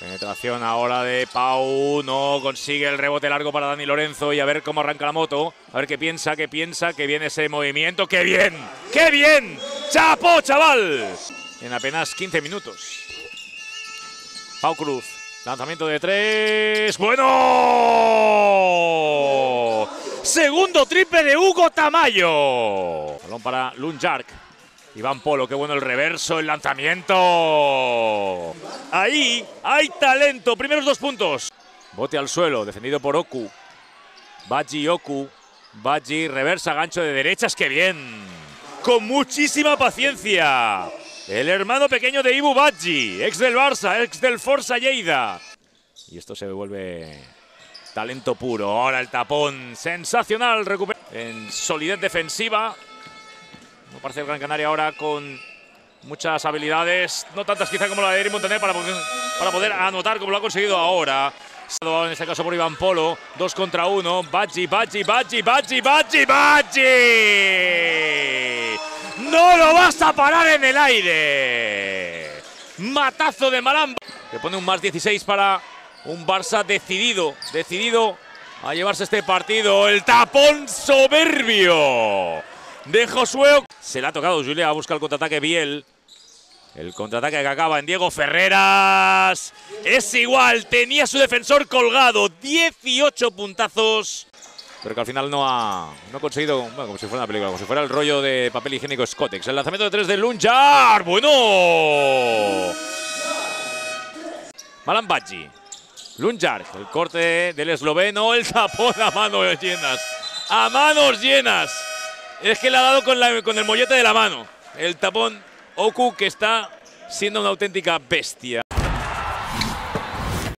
Penetración ahora de Pau. No consigue el rebote largo para Dani Lorenzo. Y a ver cómo arranca la moto. A ver qué piensa, qué piensa, que viene ese movimiento. ¡Qué bien! ¡Qué bien! ¡Chapo, chaval! En apenas 15 minutos. Pau Cruz. Lanzamiento de tres. ¡Bueno! Segundo triple de Hugo Tamayo. Balón para Lunjark. Iván Polo, qué bueno el reverso, el lanzamiento. Ahí hay talento. Primeros dos puntos. Bote al suelo, defendido por Oku. Baji Oku. Baji reversa, gancho de derechas, qué bien. Con muchísima paciencia. El hermano pequeño de Ibu Baji, ex del Barça, ex del Forza Lleida. Y esto se vuelve talento puro. Ahora el tapón sensacional. Recupera en solidez defensiva. No parece el Gran Canaria ahora con muchas habilidades, no tantas quizá como la de Eric Montaner para, para poder anotar como lo ha conseguido ahora. En este caso por Iván Polo, dos contra uno. Bachi, Bachi, Bachi, Bachi, Bachi, Bachi. No lo vas a parar en el aire. Matazo de Malamba. Que pone un más 16 para un Barça decidido, decidido a llevarse este partido. El tapón soberbio de Josué. Se le ha tocado Julia, busca el contraataque Biel. El contraataque que acaba en Diego Ferreras. Es igual, tenía su defensor colgado. 18 puntazos. Pero que al final no ha, no ha conseguido, bueno, como si fuera una película, como si fuera el rollo de papel higiénico Scottex. El lanzamiento de tres de Lunchar. Bueno. Malan Bachi. Lunjar, el corte del esloveno, el tapón a manos llenas. A manos llenas. Es que le ha dado con, la- con el mollete de la mano. El tapón Oku que está siendo una auténtica bestia.